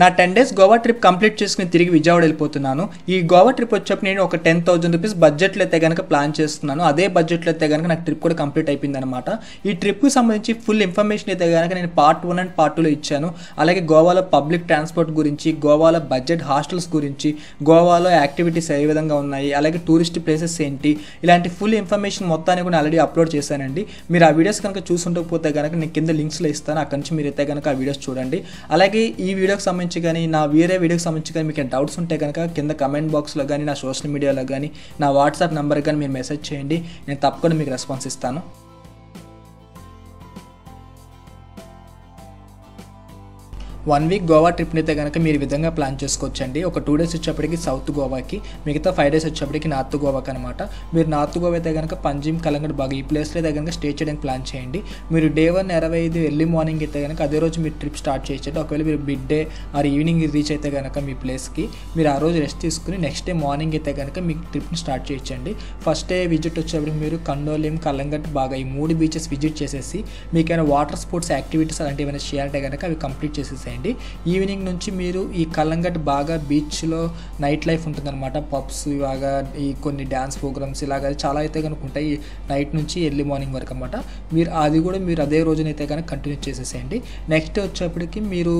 నా ten days Goa trip complete చేసుకుని తిరిగి విజయవాడ వెళ్ళిపోతున్నాను. ఈ గోవా ట్రిప్ వచ్చేప్పుడు నేను ఒక టెన్ థౌసండ్ రూపీస్ బడ్జెట్లో అయితే కనుక ప్లాన్ చేస్తున్నాను. అదే బడ్జెట్లో అయితే కనుక నాకు ట్రిప్ కూడా కంప్లీట్ అయిపోయింది అనమాట ఈ ట్రిప్కి సంబంధించి ఫుల్ ఇన్ఫర్మేషన్ అయితే కనుక నేను పార్ట్ వన్ అండ్ పార్ట్ టూలో ఇచ్చాను. అలాగే గోవాలో పబ్లిక్ ట్రాన్స్పోర్ట్ గురించి గోవాలో బడ్జెట్ హాస్టల్స్ గురించి గోవాలో యాక్టివిటీస్ ఏ విధంగా ఉన్నాయి అలాగే టూరిస్ట్ ప్లేసెస్ ఏంటి ఇలాంటి ఫుల్ ఇన్ఫర్మేషన్ మొత్తాన్ని కూడా ఆల్రెడీ అప్లోడ్ చేశానండి. మీరు ఆ వీడియోస్ కనుక చూసుండకపోతే కనుక నేను కింద లింక్స్లో ఇస్తాను. అక్కడి నుంచి మీరు అయితే కనుక ఆ వీడియోస్ చూడండి. అలాగే ఈ వీడియోకి సంబంధించి కానీ నా వేరే వీడియోకి సంబంధించి కానీ మీకు డౌట్స్ ఉంటే కనుక కింద కమెంట్ బాక్స్లో కానీ నా సోషల్ మీడియాలో కానీ నా వాట్సాప్ నెంబర్ కానీ మీరు మెసేజ్ చేయండి. నేను తప్పకుండా మీకు రెస్పాన్స్ ఇస్తాను. వన్ వీక్ గోవా ట్రిప్ని అయితే కనుక మీరు విధంగా ప్లాన్ చేసుకోవచ్చండి. ఒక టూ డేస్ వచ్చేప్పటికి సౌత్ గోవాకి మిగతా ఫైవ్ డేస్ వచ్చేప్పటికి నార్త్ గోవాకి అనమాట మీరు నార్త్ గోవా అయితే కనుక పంజిమ్ కలంగడ్ బాగా ఈ ప్లేస్లో అయితే కనుక స్టే చేయడానికి ప్లాన్ చేయండి. మీరు డే వన్ ఇరవై ఐదు ఎర్లీ మార్నింగ్ అయితే కనుక అదే రోజు మీరు ట్రిప్ స్టార్ట్ చేయొచ్చు ఒకవేళ మీరు mid day or evening reach అయితే కనుక మీ ప్లేస్కి మీరు ఆ రోజు రెస్ట్ తీసుకుని నెక్స్ట్ డే మార్నింగ్ అయితే కనుక మీ ట్రిప్ని స్టార్ట్ చేయొచ్చండి ఫస్ట్ డే విజిట్ వచ్చేప్పటికి మీరు కండోలిం కలంగట్ బాగా ఈ మూడు బీచెస్ విజిట్ చేసేసి మీకైనా వాటర్ స్పోర్ట్స్ యాక్టివిటీస్ అలాంటివి ఏమైనా చేయాలంటే కనుక అవి కంప్లీట్ చేసేసేయండి. ఈవినింగ్ నుంచి మీరు ఈ కల్లంగట్ బాగా బీచ్లో నైట్ లైఫ్ ఉంటుందన్నమాట. పబ్స్ ఇలాగా ఈ కొన్ని డ్యాన్స్ ప్రోగ్రామ్స్ ఇలాగ చాలా అయితే కనుక ఉంటాయి. నైట్ నుంచి ఎర్లీ మార్నింగ్ వరకు అనమాట మీరు అది కూడా మీరు అదే రోజునైతే కనుక కంటిన్యూ చేసేసేయండి. నెక్స్ట్ వచ్చేప్పటికి మీరు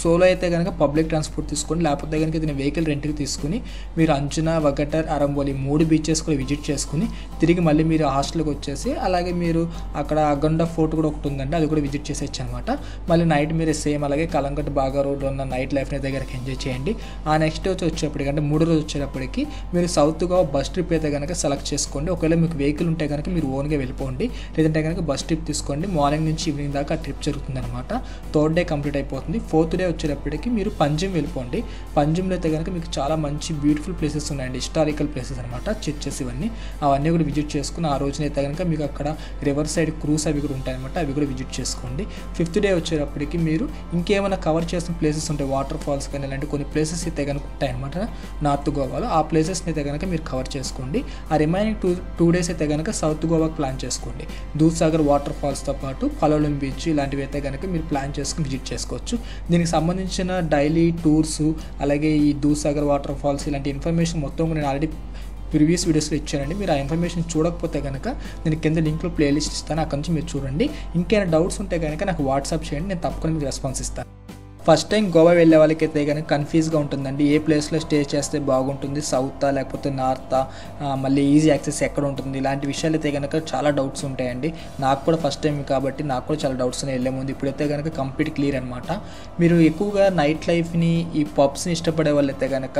సోలో అయితే కనుక పబ్లిక్ ట్రాన్స్పోర్ట్ తీసుకొని లేకపోతే కనుక ఇది వెహికల్ రెంట్కి తీసుకుని మీరు అంచున వగటర్ అరంబోలి మూడు బీచెస్ కూడా విజిట్ చేసుకుని తిరిగి మళ్ళీ మీరు హాస్టల్కి వచ్చేసి అలాగే మీరు అక్కడ అగండ ఫోర్ట్ కూడా ఒకటి ఉందండి అది కూడా విజిట్ చేసేయచ్చు అనమాట మళ్ళీ నైట్ మీరు సేమ్ అలాగే కలంగ ఎందుకంటే బాగా రోడ్ ఉన్న నైట్ లైఫ్ని దగ్గరికి ఎంజాయ్ చేయండి. ఆ నెక్స్ట్ రోజు వచ్చేప్పటికి అంటే మూడు రోజు వచ్చేటప్పటికి మీరు సౌత్ గోవా బస్ ట్రిప్ అయితే కనుక సెలెక్ట్ చేసుకోండి. ఒకవేళ మీకు వెహికల్ ఉంటే కనుక మీరు ఓన్గా వెళ్ళిపోండి. లేదంటే కనుక బస్ ట్రిప్ తీసుకోండి. మార్నింగ్ నుంచి ఈవినింగ్ దాకా ఆ ట్రిప్ జరుగుతుంది అనమాట థర్డ్ డే కంప్లీట్ అయిపోతుంది. ఫోర్త్ డే వచ్చేటప్పటికి మీరు పంజిమ్ వెళ్ళిపోండి. పంజిమ్లో అయితే కనుక మీకు చాలా మంచి బ్యూటిఫుల్ ప్లేసెస్ ఉన్నాయండి. హిస్టారికల్ ప్లేసెస్ అనమాట చర్చెస్ ఇవన్నీ. అవన్నీ కూడా విజిట్ చేసుకుని ఆ రోజున అయితే కనుక మీకు అక్కడ రివర్ సైడ్ క్రూస్ అవి కూడా ఉంటాయన్నమాట. అవి కూడా విజిట్ చేసుకోండి. ఫిఫ్త్ డే వచ్చేటప్పటికి మీరు ఇంకేమైనా కవర్ చేసిన ప్లేసెస్ ఉంటాయి వాటర్ ఫాల్స్ కానీ ఇలాంటి కొన్ని ప్లేసెస్ అయితే కనుక ఉంటాయి అనమాట నార్త్ గోవాలో ఆ ప్లేసెస్ని అయితే కనుక మీరు కవర్ చేసుకోండి. ఆ రిమైనింగ్ టూ టూ డేస్ అయితే కనుక సౌత్ గోవాకి ప్లాన్ చేసుకోండి. దూద్సాగర్ వాటర్ ఫాల్స్తో పాటు పలోలం బీచ్ ఇలాంటివి అయితే కనుక మీరు ప్లాన్ చేసుకుని విజిట్ చేసుకోవచ్చు. దీనికి సంబంధించిన డైలీ టూర్స్ అలాగే ఈ దూద్సాగర్ వాటర్ ఫాల్స్ ఇలాంటి ఇన్ఫర్మేషన్ మొత్తం నేను ఆల్రెడీ ప్రీవియస్ వీడియోస్లో ఇచ్చానండి. మీరు ఆ ఇన్ఫర్మేషన్ చూడకపోతే కనుక నేను కింద లింక్లో ప్లేలిస్ట్ ఇస్తాను. అక్కడ నుంచి మీరు చూడండి. ఇంకేమైనా డౌట్స్ ఉంటే కనుక నాకు వాట్సాప్ చేయండి. నేను తప్పకుండా మీకు రెస్పాన్స్ ఇస్తాను. ఫస్ట్ టైం గోవా వెళ్ళే వాళ్ళకైతే కనుక కన్ఫ్యూజ్గా ఉంటుందండి. ఏ ప్లేస్లో స్టే చేస్తే బాగుంటుంది? సౌతా లేకపోతే నార్తా మళ్ళీ ఈజీ యాక్సెస్ ఎక్కడ ఉంటుంది? ఇలాంటి విషయాలు అయితే కనుక చాలా డౌట్స్ ఉంటాయండి. నాకు కూడా ఫస్ట్ టైం కాబట్టి నాకు కూడా చాలా డౌట్స్ ఉన్నాయి వెళ్ళే ముందు. ఇప్పుడైతే కనుక కంప్లీట్ క్లియర్ అనమాట మీరు ఎక్కువగా నైట్ లైఫ్ని ఈ పబ్స్ని ఇష్టపడే వాళ్ళైతే కనుక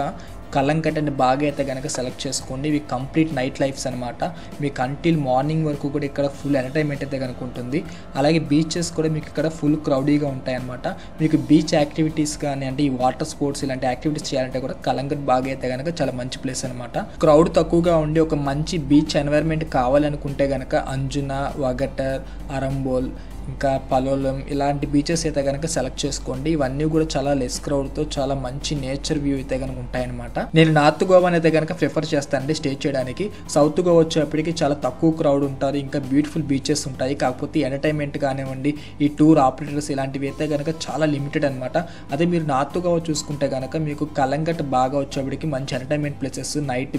కలంకటని అని బాగా అయితే కనుక సెలెక్ట్ చేసుకోండి. ఇవి కంప్లీట్ నైట్ లైఫ్స్ అనమాట మీకు అంటిల్ మార్నింగ్ వరకు కూడా ఇక్కడ ఫుల్ ఎంటర్టైన్మెంట్ అయితే కనుక ఉంటుంది. అలాగే బీచెస్ కూడా మీకు ఇక్కడ ఫుల్ క్రౌడీగా ఉంటాయన్నమాట. మీకు బీచ్ యాక్టివిటీస్ కానీ అంటే ఈ వాటర్ స్పోర్ట్స్ ఇలాంటి యాక్టివిటీస్ చేయాలంటే కూడా కలంకట్ బాగా అయితే కనుక చాలా మంచి ప్లేస్ అనమాట క్రౌడ్ తక్కువగా ఉండి ఒక మంచి బీచ్ ఎన్వైర్న్మెంట్ కావాలనుకుంటే కనుక అంజున వగటర్ అరంబోల్ ఇంకా పలోలం ఇలాంటి బీచెస్ అయితే కనుక సెలెక్ట్ చేసుకోండి. ఇవన్నీ కూడా చాలా లెస్ క్రౌడ్తో చాలా మంచి నేచర్ వ్యూ అయితే కనుక ఉంటాయన్నమాట. నేను నార్త్ గోవా అయితే కనుక ప్రిఫర్ చేస్తానండి స్టే చేయడానికి. సౌత్ గోవా వచ్చేప్పటికి చాలా తక్కువ క్రౌడ్ ఉంటారు. ఇంకా బ్యూటిఫుల్ బీచెస్ ఉంటాయి. కాకపోతే ఎంటర్టైన్మెంట్ కానివ్వండి ఈ టూర్ ఆపరేటర్స్ ఇలాంటివి అయితే కనుక చాలా లిమిటెడ్ అనమాట అదే మీరు నార్త్ గోవా చూసుకుంటే కనుక మీకు కలంగట్ బాగా వచ్చేప్పటికి మంచి entertainment places night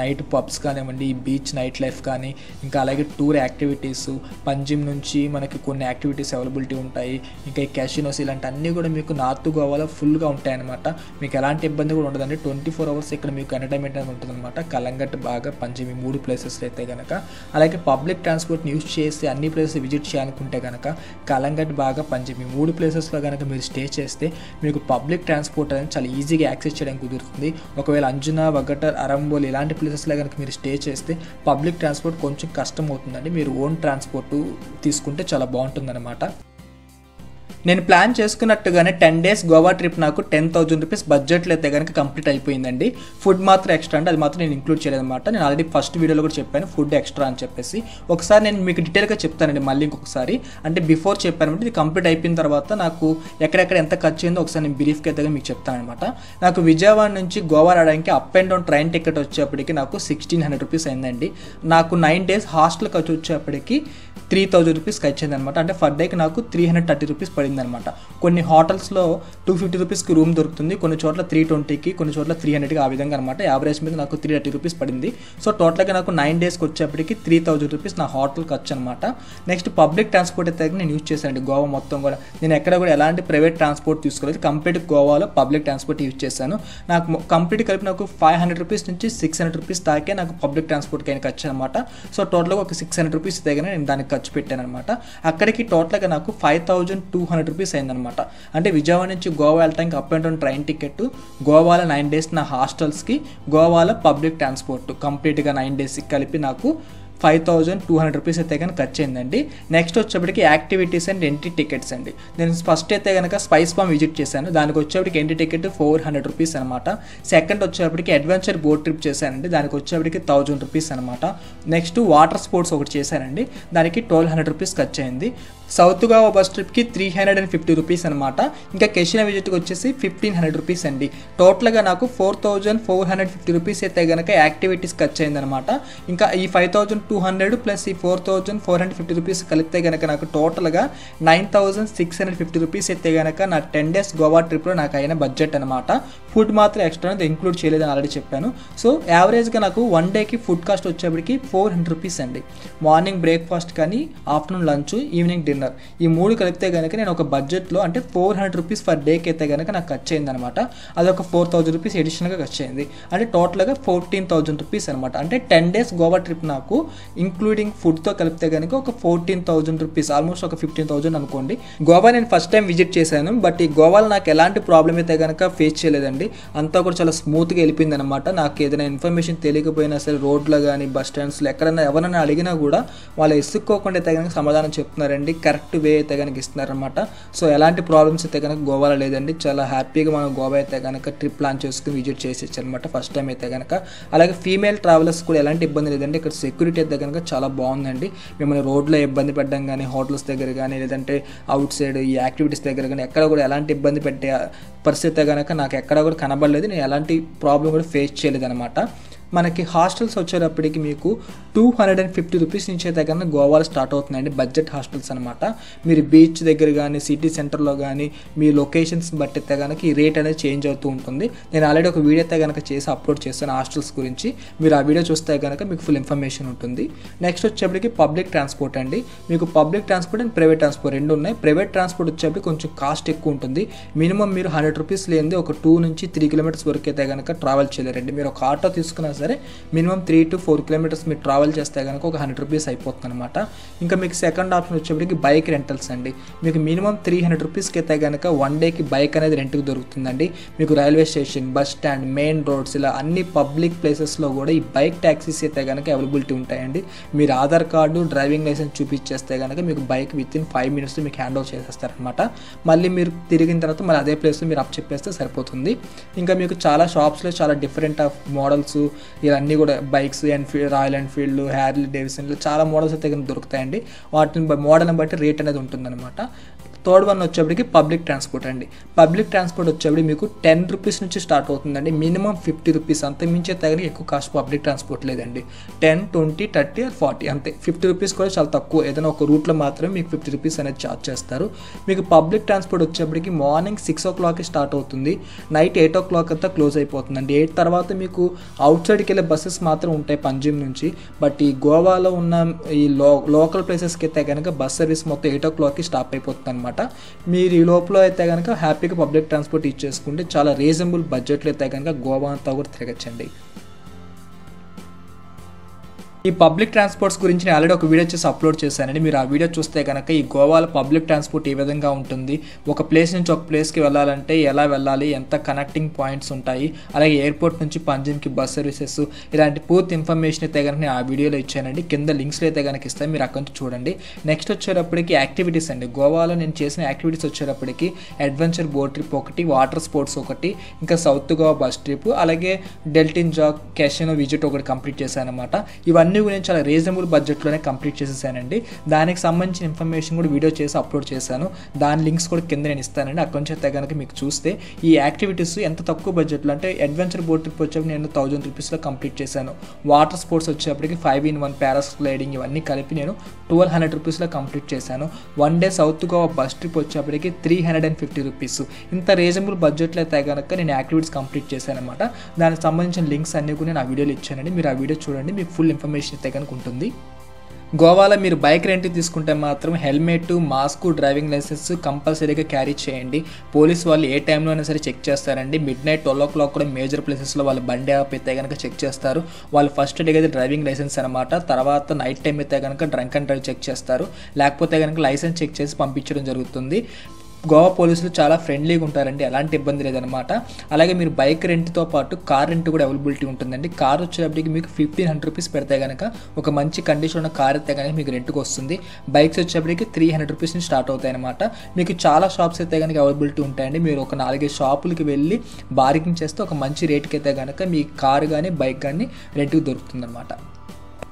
night pubs కానివ్వండి ఈ బీచ్ నైట్ లైఫ్ కానీ ఇంకా అలాగే టూర్ యాక్టివిటీస్ పంజిమ్ నుంచి మనకి కొన్ని యాక్టివిటీస్ అవైలబిలిటీ ఉంటాయి ఇంకా ఈ క్యాషినోస్ ఇలాంటి అన్నీ కూడా మీకు నార్త్ గోవాలో ఫుల్గా ఉంటాయన్నమాట. మీకు ఎలాంటి ఇబ్బంది కూడా ఉండదండి. ట్వంటీ ఫోర్ అవర్స్ ఇక్కడ మీకు ఎంటర్టైన్మెంట్ అనేది ఉంటుందన్నమాట. కలంగట్ బాగా పంచమి మూడు ప్లేసెస్ అయితే కనుక అలాగే పబ్లిక్ ట్రాన్స్పోర్ట్ని యూస్ చేసి అన్ని ప్లేసెస్ విజిట్ చేయాలనుకుంటే కనుక కలంగట్ బాగా పంచమి మూడు ప్లేసెస్లో కనుక మీరు స్టే చేస్తే మీకు పబ్లిక్ ట్రాన్స్పోర్ట్ అనేది చాలా ఈజీగా యాక్సెస్ చేయడానికి కుదురుతుంది. ఒకవేళ అంజునా వగటర్ అరంబోల్ ఇలాంటి ప్లేసెస్లో కనుక మీరు స్టే చేస్తే పబ్లిక్ ట్రాన్స్పోర్ట్ కొంచెం కష్టం అవుతుందండి. మీరు ఓన్ ట్రాన్స్పోర్ట్ తీసుకుంటే చాలా బాగుంటుంది. బాగుంటుందన్నమాట నేను ప్లాన్ చేసుకున్నట్టుగానే టెన్ డేస్ గోవా ట్రిప్ నాకు టెన్ థౌజండ్ రూపీస్ బడ్జెట్లో అయితే కనుక కంప్లీట్ అయిపోయిందండి. ఫుడ్ మాత్రం ఎక్స్ట్రా అంటే అది మాత్రం నేను ఇంక్లూడ్ చేయలేదన్నమాట. నేను ఆల్రెడీ ఫస్ట్ వీడియోలో కూడా చెప్పాను ఫుడ్ ఎక్స్ట్రా అని చెప్పేసి. ఒకసారి నేను మీకు డీటెయిల్గా చెప్తానండి మళ్ళీ ఇంకొకసారి. అంటే బిఫోర్ చెప్పాను ఇది కంప్లీట్ అయిపోయిన తర్వాత నాకు ఎక్కడెక్కడ ఎంత ఖర్చు అయిందో ఒకసారి నేను బ్రీఫ్గా అయితే మీకు చెప్తానమాట నాకు విజయవాడ నుంచి గోవా రావడానికి up and down train ticket వచ్చేప్పటికి నాకు సిక్స్టీన్ హండ్రెడ్ రూపీస్ అయిందండి. నాకు నైన్ డేస్ హాస్టల్ ఖర్చు వచ్చేప్పటికి త్రీ థౌజండ్ రూపీస్ ఖర్చు అయిందనమాట అంటే ఫర్ డేకి నాకు త్రీ హండ్రెడ్ థర్టీ రూపీస్ పడింది. పడిందనమాట కొన్ని హోటల్స్లో టూ ఫిఫ్టీ రూపీస్కి రూమ్ దొరుకుతుంది కొన్ని చోట్ల త్రీ ట్వంటీకి కొన్ని చోట్ల త్రీ హండ్రెడ్కి ఆ విధంగా అనమాట. యావరేజ్ మీద నాకు త్రీ థర్టీ రూపీస్ పడింది. సో టోటల్గా నాకు నైన్ డేస్కి వచ్చేప్పటికి త్రీ థౌజండ్ రూపీస్ నా హోటల్ ఖర్చు అనమాట. నెక్స్ట్ పబ్లిక్ ట్రాన్స్పోర్ట్ అయితే నేను యూజ్ చేశానండి. గోవా మొత్తం కూడా. నేను ఎక్కడ కూడా ఎలాంటి ప్రైవేట్ ట్రాన్స్పోర్ట్ తీసుకోలేదు కంప్లీట్ గోవాలో పబ్లిక్ ట్రాన్స్పోర్ట్ యూజ్ చేశాను. నాకు కంప్లీట్ కలిపి నాకు ఫైవ్ హండ్రెడ్ రూపీస్ నుంచి సిక్స్ హండ్రెడ్ రూపీస్ దాకే నాకు పబ్లిక్ ట్రాన్స్పోర్ట్కి అయిన ఖర్చు అనమాట. సో టోటల్గా ఒక సిక్స్ హండ్రెడ్ రూపీస్ దగ్గర నేను దానికి ఖర్చు పెట్టాను అనమాట అక్కడికి టోటల్గా నాకు five thousand two hundred rupees అయిందనమాట. అంటే విజయవాడ నుంచి గోవా వెళ్ళటానికి up and down train ticket గోవాలో నైన్ డేస్ నా హాస్టల్స్కి గోవాలో పబ్లిక్ ట్రాన్స్పోర్ట్. కంప్లీట్గా నైన్ డేస్కి కలిపి నాకు five thousand two hundred rupees అయితే కనుక ఖర్చు అయిందండి నెక్స్ట్ వచ్చేప్పటికి యాక్టివిటీస్ అండ్ ఎంట్రీ టికెట్స్ అండి. నేను ఫస్ట్ అయితే కనుక స్పైస్ ఫామ్ విజిట్ చేశాను. దానికి వచ్చేప్పటికి entry ticket four hundred rupees అనమాట సెకండ్ వచ్చేప్పటికి అడ్వెంచర్ బోట్ ట్రిప్ చేశానండి. దానికి వచ్చేప్పటికి థౌజండ్ రూపీస్ అనమాట నెక్స్ట్ వాటర్ స్పోర్ట్స్ ఒకటి చేశానండి. దానికి ట్వెల్వ్ హండ్రెడ్ రూపీస్ ఖర్చు అయింది సౌత్ గోవా బస్ ట్రిప్కి three hundred and fifty rupees అనమాట ఇంకా కెషినా విజిట్కి వచ్చేసి ఫిఫ్టీన్ హండ్రెడ్ రూపీస్ అండి. టోటల్గా నాకు four thousand four hundred fifty rupees అయితే కనుక యాక్టివిటీస్ ఖర్చు అయిందనమాట ఇంకా ఈ five thousand two hundred plus ఈ four thousand four hundred fifty rupees కలిపితే కనుక నాకు టోటల్గా nine thousand six hundred fifty rupees అయితే కనుక నా టెన్ డేస్ గోవా ట్రిప్లో నాకు అయిన బడ్జెట్ అనమాట ఫుడ్ మాత్రం ఎక్స్ట్రా ఇంక్లూడ్ చేయలేదని ఆల్రెడీ చెప్పాను. సో యావరేజ్గా నాకు వన్ డేకి ఫుడ్ కాస్ట్ వచ్చేప్పటికి ఫోర్ హండ్రెడ్ రూపీస్ అండి. మార్నింగ్ బ్రేక్ఫాస్ట్ కానీ ఆఫ్టర్నూన్ లంచ్ ఈవినింగ్ డిన్నర్. ఈ మూడు కలిపితే కనుక నేను ఒక బడ్జెట్లో అంటే ఫోర్ హండ్రెడ్ రూపీస్ పర్ డేకి అయితే కనుక నాకు ఖర్చు అయింది అనమాట అదొక ఫోర్ థౌజండ్ రూపీస్ ఎడిషనల్గా ఖర్చు అయింది అంటే టోటల్గా ఫోర్టీన్ థౌజండ్ రూపీస్ అనమాట అంటే టెన్ డేస్ గోవా ట్రిప్ నాకు ఇంక్లూడింగ్ ఫుడ్తో కలిపితే కనుక ఒక ఫోర్టీన్ థౌజండ్ రూపీస్ ఆల్మోస్ట్ ఒక ఫిఫ్టీన్ థౌజండ్ అనుకోండి. గోవా నేను ఫస్ట్ టైం విజిట్ చేశాను బట్ ఈ గోవాలో నాకు ఎలాంటి ప్రాబ్లం అయితే కనుక ఫేస్ చేయలేదండి. అంతా కూడా చాలా స్మూత్గా వెళ్ళిపోయింది అనమాట నాకు ఏదైనా ఇన్ఫర్మేషన్ తెలియకపోయినా సరే రోడ్లో కానీ బస్ స్టాండ్స్లో ఎక్కడైనా ఎవరైనా అడిగినా కూడా వాళ్ళు ఇసుక్కోకుండా అయితే కనుక సమాధానం చెప్తున్నారండి. కరెక్ట్ వే అయితే కనుక ఇస్తున్నారనమాట సో ఎలాంటి ప్రాబ్లమ్స్ అయితే కనుక గోవాలో లేదండి. చాలా హ్యాపీగా మనం గోవా అయితే కనుక ట్రిప్ ప్లాన్ చేసుకుని విజిట్ చేసేచ్చు అనమాట ఫస్ట్ టైం అయితే కనుక అలాగే ఫీమేల్ ట్రావెలర్స్ కూడా ఎలాంటి ఇబ్బంది లేదండి. ఇక్కడ సెక్యూరిటీ అయితే కనుక చాలా బాగుందండి. మిమ్మల్ని రోడ్లో ఇబ్బంది పెట్టడం కానీ హోటల్స్ దగ్గర కానీ లేదంటే అవుట్ సైడ్ ఈ యాక్టివిటీస్ దగ్గర కానీ ఎక్కడ కూడా ఎలాంటి ఇబ్బంది పెట్టే పరిస్థితి కనుక నాకు ఎక్కడ కూడా కనబడలేదు. నేను ఎలాంటి ప్రాబ్లం కూడా ఫేస్ చేయలేదు అనమాట మనకి హాస్టల్స్ వచ్చేటప్పటికి మీకు two hundred and fifty rupees నుంచి అయితే కన్నా గోవాలో స్టార్ట్ అవుతుందండి బడ్జెట్ హాస్టల్స్ అనమాట మీరు బీచ్ దగ్గర కానీ సిటీ సెంటర్లో కానీ మీ లొకేషన్స్ బట్టి అయితే కనుక ఈ రేట్ అనేది చేంజ్ అవుతూ ఉంటుంది. నేను ఆల్రెడీ ఒక వీడియో అయితే కనుక చేసి అప్లోడ్ చేస్తాను హాస్టల్స్ గురించి. మీరు ఆ వీడియో చూస్తే కనుక మీకు ఫుల్ ఇన్ఫర్మేషన్ ఉంటుంది. నెక్స్ట్ వచ్చేప్పటికి పబ్లిక్ ట్రాన్స్పోర్ట్ అండి. మీకు public transport and private transport రెండు ఉన్నాయి. ప్రైవేట్ ట్రాన్స్పోర్ట్ వచ్చేప్పటికి కొంచెం కాస్ట్ ఎక్కువ ఉంటుంది. మినిమం మీరు హండ్రెడ్ రూపీస్ లేనిది ఒక టూ నుంచి త్రీ కిలోమీటర్స్ వరకు అయితే కనుక ట్రావెల్ చేయలేరండి. మీరు ఒక ఆటో తీసుకున్న సరే minimum three two four kilometres మీరు ట్రావెల్ చేస్తే కనుక ఒక హండ్రెడ్ రూపీస్ అయిపోతుంది అనమాట ఇంకా మీకు సెకండ్ ఆప్షన్ వచ్చేప్పటికి బైక్ రెంటల్స్ అండి. మీకు మినిమం త్రీ హండ్రెడ్ రూపీస్కి అయితే కనుక వన్ డేకి బైక్ అనేది రెంట్కి దొరుకుతుందండి. మీకు railway station bus stand main roads ఇలా అన్ని పబ్లిక్ ప్లేసెస్లో కూడా ఈ బైక్ ట్యాక్సీస్ అయితే కనుక అవైలబిలిటీ ఉంటాయండి. మీరు ఆధార్ కార్డు డ్రైవింగ్ లైసెన్స్ చూపించేస్తే కనుక మీకు bike within five minutes మీకు హ్యాండ్ ఓవర్ చేసేస్తారనమాట మళ్ళీ మీరు తిరిగిన తర్వాత మళ్ళీ అదే ప్లేస్లో మీరు అప్ చెప్పేస్తే సరిపోతుంది. ఇంకా మీకు చాలా షాప్స్లో చాలా డిఫరెంట్ ఆఫ్ మోడల్స్ ఇవన్నీ కూడా bikes Enfield Royal Enfield Harley Davidson చాలా మోడల్స్ అయితే దొరుకుతాయండి. వాటిని మోడల్ని బట్టి రేట్ అనేది ఉంటుందన్నమాట. థర్డ్ వన్ వచ్చేప్పటికి పబ్లిక్ ట్రాన్స్పోర్ట్ అండి. పబ్లిక్ ట్రాన్స్పోర్ట్ వచ్చేప్పటికి మీకు టెన్ రూపీస్ నుంచి స్టార్ట్ అవుతుందండి. మినిమం ఫిఫ్టీ రూపీస్ అంతే మించే తగిన ఎక్కువ కాస్ట్ పబ్లిక్ ట్రాన్స్పోర్ట్ లేదండి. Ten twenty thirty or forty అంతే. ఫిఫ్టీ రూపీస్ కూడా చాలా తక్కువ. ఏదైనా ఒక రూట్లో మాత్రమే మీకు ఫిఫ్టీ రూపీస్ అనేది ఛార్జ్ చేస్తారు. మీకు పబ్లిక్ ట్రాన్స్పోర్ట్ వచ్చేప్పటికి మార్నింగ్ సిక్స్ ఓ క్లాక్కి స్టార్ట్ అవుతుంది. నైట్ ఎయిట్ ఓ క్లాక్ అంతా క్లోజ్ అయిపోతుందండి. ఎయిట్ తర్వాత మీకు అవుట్ సైడ్కి వెళ్ళే బస్సెస్ మాత్రం ఉంటాయి పంజిమ్ నుంచి. బట్ ఈ గోవాలో ఉన్న ఈ లో లోకల్ ప్లేసెస్కి అయితే కనుక బస్ సర్వీస్ మొత్తం ఎయిట్ ఓ క్లాక్కి స్టాప్ అయిపోతుంది అనమాట మీరు ఈ లోపల అయితే కనుక హ్యాపీగా పబ్లిక్ ట్రాన్స్పోర్ట్ ఇచ్చేసుకుంటే చాలా రీజనబుల్ బడ్జెట్లో అయితే కనుక గోవా అంతా కూడా తిరగచ్చండి. ఈ పబ్లిక్ ట్రాన్స్పోర్ట్స్ గురించి నేను ఆల్రెడీ ఒక వీడియో చేసి అప్లోడ్ చేశానండి. మీరు ఆ వీడియో చూస్తే కనుక ఈ గోవాలో పబ్లిక్ ట్రాన్స్పోర్ట్ ఏ విధంగా ఉంటుంది ఒక ప్లేస్ నుంచి ఒక ప్లేస్కి వెళ్ళాలంటే ఎలా వెళ్ళాలి ఎంత కనెక్టింగ్ పాయింట్స్ ఉంటాయి అలాగే ఎయిర్పోర్ట్ నుంచి పంజిమ్కి బస్ సర్వీసెస్ ఇలాంటి పూర్తి ఇన్ఫర్మేషన్ అయితే కనుక నేను ఆ వీడియోలో ఇచ్చానండి. కింద లింక్స్లో అయితే కనుక ఇస్తాను మీరు అక్కడి నుంచి చూడండి. నెక్స్ట్ వచ్చేటప్పటికి యాక్టివిటీస్ అండి. గోవాలో నేను చేసిన యాక్టివిటీస్ వచ్చేటప్పటికి అడ్వెంచర్ బోట్ ట్రిప్ ఒకటి వాటర్ స్పోర్ట్స్ ఒకటి ఇంకా సౌత్ గోవా బస్ ట్రిప్ అలాగే డెల్టిన్ జాక్ కెషనో విజిట్ ఒకటి కంప్లీట్ చేశాను అనమాట ఇవన్నీ ఇవన్నీ కూడా నేను చాలా రీజనబుల్ బడ్జెట్లోనే కంప్లీట్ చేసేసానండి. దానికి సంబంధించిన ఇన్ఫర్మేషన్ కూడా వీడియో చేసి అప్లోడ్ చేశాను. దాని లింక్స్ కూడా కింద నేను ఇస్తానండి. అక్కడ నుంచి అయితే కనుక మీకు చూస్తే ఈ యాక్టివిటీస్ ఎంత తక్కువ బడ్జెట్లో అంటే అడ్వెంచర్ బోట్ ట్రిప్ వచ్చేప్పుడు నేను థౌజండ్ రూపీస్లో కంప్లీట్ చేశాను. వాటర్ స్పోర్ట్స్ వచ్చేప్పటికి ఫైవ్ ఇన్ వన్ పారాస్లైడింగ్ ఇవన్నీ కలిపి నేను ట్వెల్వ్ హండ్రెడ్ రూపీస్లో కంప్లీట్ చేశాను. One day south Goa bus trip వచ్చేప్పటికి three hundred and fifty rupees ఇంత రీజనబుల్ బడ్జెట్లో అయితే కనుక నేను యాక్టివిటీస్ కంప్లీట్ చేశాను అనమాట దానికి సంబంధించిన లింక్స్ అన్నీ కూడా నేను ఆ వీడియోలో ఇచ్చానండి. మీరు ఆ వీడియో చూడండి. మీకు ఫుల్ ఇన్ఫర్మేషన్ అయితే కనుక ఉంటుంది గోవాలో మీరు బైక్ రెంట్ తీసుకుంటే మాత్రం హెల్మెట్ మాస్క్ డ్రైవింగ్ లైసెన్స్ కంపల్సరీగా క్యారీ చేయండి. పోలీస్ వాళ్ళు ఏ టైంలో అయినా సరే చెక్ చేస్తారండి. Midnight twelve o'clock కూడా మేజర్ ప్లేసెస్లో వాళ్ళు బండి ఆప్ అయితే కనుక చెక్ చేస్తారు. వాళ్ళు ఫస్ట్ అడిగేది డ్రైవింగ్ లైసెన్స్ అనమాట తర్వాత నైట్ టైం అయితే కనుక డ్రంక్ అండ్ డ్రైవ్ చెక్ చేస్తారు. లేకపోతే కనుక లైసెన్స్ చెక్ చేసి పంపించడం జరుగుతుంది. గోవా పోలీసులు చాలా ఫ్రెండ్లీగా ఉంటారండి ఎలాంటి ఇబ్బంది లేదనమాట అలాగే మీరు బైక్ రెంట్తో పాటు కార్ రెంట్ కూడా అవైలబిలిటీ ఉంటుందండి. కార్ వచ్చేటప్పటికి మీకు ఫిఫ్టీన్ హండ్రెడ్ రూపీస్ పెడితే కనుక ఒక మంచి కండిషన్ ఉన్న కార్ అయితే కనుక మీకు రెంట్కి వస్తుంది. బైక్స్ వచ్చేప్పటికి త్రీ హండ్రెడ్ రూపీస్ నుంచి స్టార్ట్ అవుతాయి అనమాట మీకు చాలా షాప్స్ అయితే కనుక అవైలబిలిటీ ఉంటాయండి. మీరు ఒక నాలుగైదు షాపులకి వెళ్ళి బార్గింగ్ చేస్తే ఒక మంచి రేట్కి అయితే కనుక మీ కార్ కానీ బైక్ కానీ రెంట్కి దొరుకుతుంది అనమాట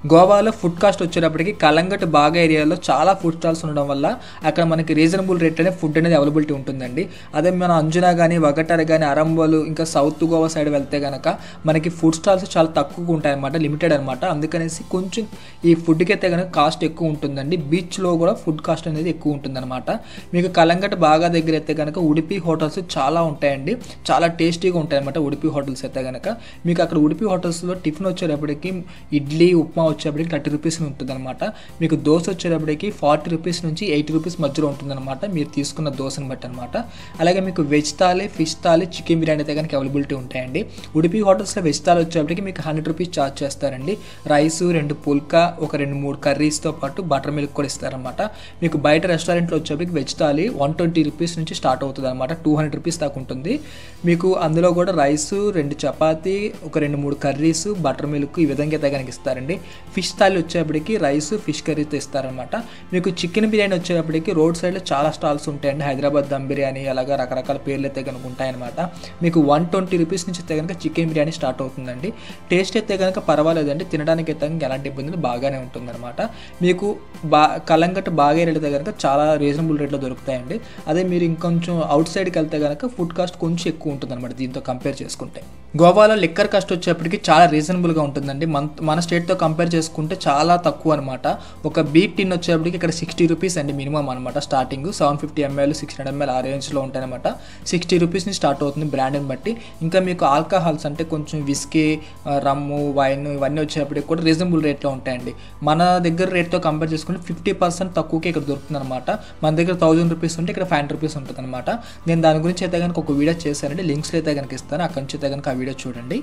గోవాలో ఫుడ్ కాస్ట్ వచ్చేటప్పటికి కలంగట్ బాగా ఏరియాలో చాలా ఫుడ్ స్టాల్స్ ఉండడం వల్ల అక్కడ మనకి రీజనబుల్ రేట్ అనే ఫుడ్ అనేది అవైలబిలిటీ ఉంటుందండి. అదే మన అంజునా కానీ వగటార కానీ అరంబోలు ఇంకా సౌత్ గోవా సైడ్ వెళ్తే కనుక మనకి ఫుడ్ స్టాల్స్ చాలా తక్కువగా ఉంటాయి అనమాట లిమిటెడ్ అనమాట అందుకనేసి కొంచెం ఈ ఫుడ్కి అయితే కనుక కాస్ట్ ఎక్కువ ఉంటుందండి. బీచ్లో కూడా ఫుడ్ కాస్ట్ అనేది ఎక్కువ ఉంటుందన్నమాట. మీకు కలంగట్ బాగా దగ్గర అయితే కనుక ఉడిపి హోటల్స్ చాలా ఉంటాయండి. చాలా టేస్టీగా ఉంటాయన్నమాట ఉడిపి హోటల్స్ అయితే కనుక మీకు అక్కడ ఉడిపి హోటల్స్లో టిఫిన్ వచ్చేటప్పటికి ఇడ్లీ ఉప్మా వచ్చేప్పటికి థర్టీ రూపీస్ ఉంటుంది అనమాట మీకు దోశ వచ్చేటప్పటికి ఫార్టీ రూపీస్ నుంచి ఎయిటీ రూపీస్ మధ్యలో ఉంటుందన్నమాట. మీరు తీసుకున్న దోశని బట్టి అనమాట అలాగే మీకు veg thali fish thali chicken biryani అయితే కనుక అవైలబిలిటీ ఉంటాయండి. ఉడిపి హోటల్స్లో వెజ్ థాలీ వచ్చేప్పటికి మీకు హండ్రెడ్ రూపీస్ ఛార్జ్ చేస్తారండి. రైస్ రెండు పుల్కా ఒక రెండు మూడు కర్రీస్తో పాటు బటర్ మిల్క్ కూడా ఇస్తారనమాట మీకు బయట రెస్టారెంట్లో వచ్చేప్పటికి veg thali one twenty rupees నుంచి స్టార్ట్ అవుతుంది అనమాట టూ హండ్రెడ్ రూపీస్ దాకా ఉంటుంది. మీకు అందులో కూడా రైస్ రెండు చపాతీ ఒక రెండు మూడు కర్రీస్ బటర్ మిల్క్ ఈ విధంగా అయితే కనుక ఇస్తారండి. ఫిష్ థాలీ వచ్చేప్పటికి రైస్ ఫిష్ కర్రీతో ఇస్తారనమాట మీకు చికెన్ బిర్యానీ వచ్చేటప్పటికి రోడ్ సైడ్లో చాలా స్టాల్స్ ఉంటాయండి హైదరాబాద్ దమ్ బిర్యానీ అలాగా రకరకాల పేర్లు అయితే కనుక ఉంటాయన్నమాట. మీకు వన్ ట్వంటీ రూపీస్ నుంచి అయితే కనుక చికెన్ బిర్యానీ స్టార్ట్ అవుతుందండి. టేస్ట్ అయితే కనుక పర్వాలేదండి. తినడానికి అయితే కనుక ఎలాంటి ఇబ్బందులు బాగానే ఉంటుందన్నమాట. మీకు బా కలంగట్ బాగా వెళ్తే కనుక చాలా రీజనబుల్ రేట్లో దొరుకుతాయండి. అదే మీరు ఇంకొంచెం అవుట్ సైడ్కి వెళ్తే కనుక ఫుడ్ కాస్ట్ కొంచెం ఎక్కువ ఉంటుంది అనమాట దీంతో కంపేర్ చేసుకుంటే. గోవాలో లిక్కర్ కాస్ట్ వచ్చేప్పటికి చాలా రీజనబుల్గా ఉంటుందండి. మన మన స్టేట్తో కంపేర్ చేసుకుంటే చాలా తక్కువ అనమాట ఒక బీప్ టిన్ వచ్చేప్పటికి ఇక్కడ సిక్స్టీ రూపీస్ అండి మినిమం అనమాట starting seven fifty ML six hundred ML ఆ రేంజ్లో ఉంటాయన్నమాట. సిక్స్టీ రూపీస్ స్టార్ట్ అవుతుంది బ్రాండ్ని బట్టి. ఇంకా మీకు ఆల్కహాల్స్ అంటే కొంచెం విస్కీ రమ్ము వైన్ ఇవన్నీ వచ్చేప్పటికి కూడా రీజనబుల్ రేట్లో ఉంటాయండి. మన దగ్గర రేట్తో కంపేర్ చేసుకుంటే ఫిఫ్టీ పర్సెంట్ తక్కువకే ఇక్కడ దొరుకుతుంది అనమాట మన దగ్గర థౌజండ్ రూపీస్ ఉంటే ఇక్కడ ఫైవ్ హండ్రెడ్ రూపీస్ ఉంటుంది అనమాట నేను దాని గురించి అయితే కనుక ఒక వీడియో చేశానండి. లింక్స్ అయితే కనుక ఇస్తాను. అక్కడి నుంచి అయితే కనుక వీడియో చూడండి.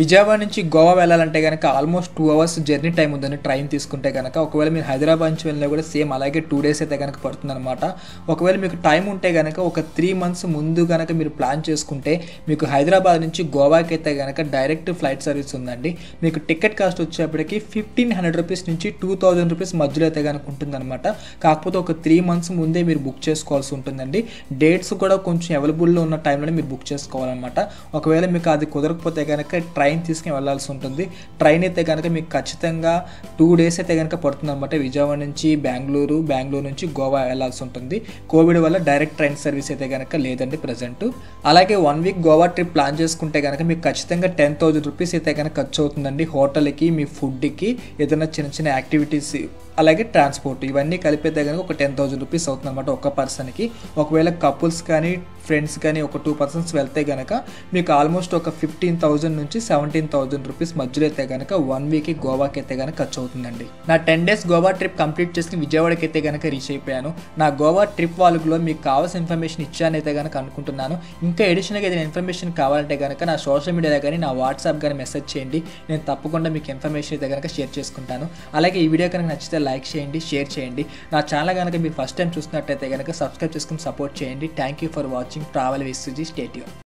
విజయవాడ నుంచి గోవా వెళ్ళాలంటే కనుక almost two hours journey time ఉందని ట్రైన్ తీసుకుంటే కనుక ఒకవేళ మీరు హైదరాబాద్ నుంచి వెళ్ళినా కూడా సేమ్ అలాగే టూ డేస్ అయితే కనుక పడుతుందన్నమాట. ఒకవేళ మీకు టైం ఉంటే కనుక ఒక త్రీ మంత్స్ ముందు కనుక మీరు ప్లాన్ చేసుకుంటే మీకు హైదరాబాద్ నుంచి గోవాకి అయితే కనుక డైరెక్ట్ ఫ్లైట్ సర్వీస్ ఉందండి. మీకు టికెట్ కాస్ట్ వచ్చేప్పటికి ఫిఫ్టీన్ హండ్రెడ్ రూపీస్ నుంచి టూ థౌజండ్ రూపీస్ మధ్యలో అయితే కనుక ఉంటుందన్నమాట. కాకపోతే ఒక త్రీ మంత్స్ ముందే మీరు బుక్ చేసుకోవాల్సి ఉంటుందండి. డేట్స్ కూడా కొంచెం అవైలబుల్లో ఉన్న టైంలోనే మీరు బుక్ చేసుకోవాలన్నమాట. ఒకవేళ మీకు అది కుదరకపోతే కనుక ట్రై ట్రైన్ తీసుకుని వెళ్ళాల్సి ఉంటుంది. ట్రైన్ అయితే కనుక మీకు ఖచ్చితంగా టూ డేస్ అయితే కనుక పడుతుంది అనమాట విజయవాడ నుంచి బెంగళూరు బెంగళూరు నుంచి గోవా వెళ్ళాల్సి ఉంటుంది. కోవిడ్ వల్ల డైరెక్ట్ ట్రైన్ సర్వీస్ అయితే కనుక లేదండి ప్రజెంట్. అలాగే one week Goa trip plan చేసుకుంటే కనుక మీకు ఖచ్చితంగా టెన్ థౌజండ్ రూపీస్ అయితే కనుక ఖర్చు అవుతుందండి. హోటల్కి మీ ఫుడ్కి ఏదైనా చిన్న చిన్న యాక్టివిటీస్ అలాగే ట్రాన్స్పోర్ట్ ఇవన్నీ కలిపితే కనుక ఒక టెన్ థౌసండ్ రూపీస్ అవుతుంది అనమాట ఒక పర్సన్కి ఒకవేళ కపుల్స్ కానీ ఫ్రెండ్స్ కానీ ఒక టూ పర్సన్స్ వెళ్తే కనుక మీకు ఆల్మోస్ట్ ఒక ఫిఫ్టీన్ థౌసండ్ నుంచి సెవెంటీన్ థౌసండ్ రూపీస్ మధ్యలో అయితే కనుక వన్ వీక్కి గోవాకి అయితే కనుక ఖర్చు అవుతుందండి. నా ten days Goa trip complete చేసుకుని విజయవాడకి అయితే కనుక రీచ్ అయిపోయాను. నా గోవా ట్రిప్ వాళ్ళలో మీకు కావాల్సిన ఇన్ఫర్మేషన్ ఇచ్చాను అయితే కనుక అనుకుంటున్నాను. ఇంకా ఎడిషనల్గా ఏదైనా ఇన్ఫర్మేషన్ కావాలంటే కనుక నా సోషల్ మీడియాలో కానీ నా వాట్సాప్ కానీ మెసేజ్ చేయండి. నేను తప్పకుండా మీకు ఇన్ఫర్మేషన్ అయితే కనుక షేర్ చేసుకుంటాను. అలాగే ఈ వీడియో కనుక నచ్చితే లైక్ చేయండి షేర్ చేయండి. నా ఛానల్ కనుక మీరు ఫస్ట్ టైం చూసినట్టయితే కనుక సబ్స్క్రైబ్ చేసుకుని సపోర్ట్ చేయండి. Thank you for watching travel with స్టేట్యూ